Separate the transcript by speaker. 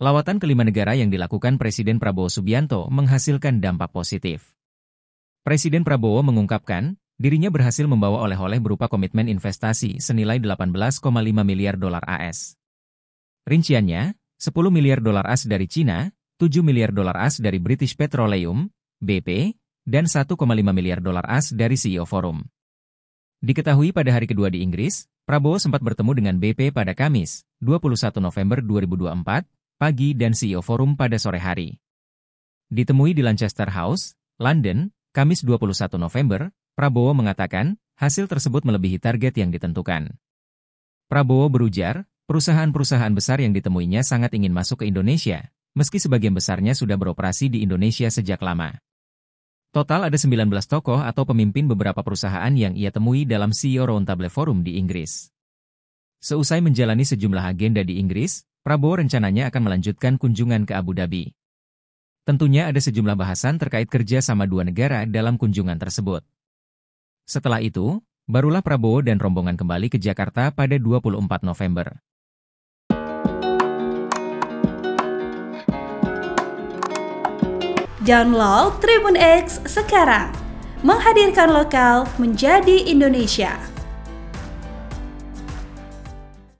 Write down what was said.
Speaker 1: lawatan kelima negara yang dilakukan Presiden Prabowo Subianto menghasilkan dampak positif. Presiden Prabowo mengungkapkan, dirinya berhasil membawa oleh-oleh berupa komitmen investasi senilai 18,5 miliar dolar AS. Rinciannya, 10 miliar dolar AS dari Cina, 7 miliar dolar AS dari British Petroleum, BP, dan 1,5 miliar dolar AS dari CEO Forum. Diketahui pada hari kedua di Inggris, Prabowo sempat bertemu dengan BP pada Kamis, 21 November 2024, pagi dan CEO Forum pada sore hari. Ditemui di Lancaster House, London, Kamis 21 November, Prabowo mengatakan, hasil tersebut melebihi target yang ditentukan. Prabowo berujar, perusahaan-perusahaan besar yang ditemuinya sangat ingin masuk ke Indonesia, meski sebagian besarnya sudah beroperasi di Indonesia sejak lama. Total ada 19 tokoh atau pemimpin beberapa perusahaan yang ia temui dalam CEO Roundtable Forum di Inggris. Seusai menjalani sejumlah agenda di Inggris, Prabowo rencananya akan melanjutkan kunjungan ke Abu Dhabi. Tentunya ada sejumlah bahasan terkait kerja sama dua negara dalam kunjungan tersebut. Setelah itu, barulah Prabowo dan rombongan kembali ke Jakarta pada 24 November.
Speaker 2: Download Tribun X sekarang, menghadirkan lokal menjadi Indonesia.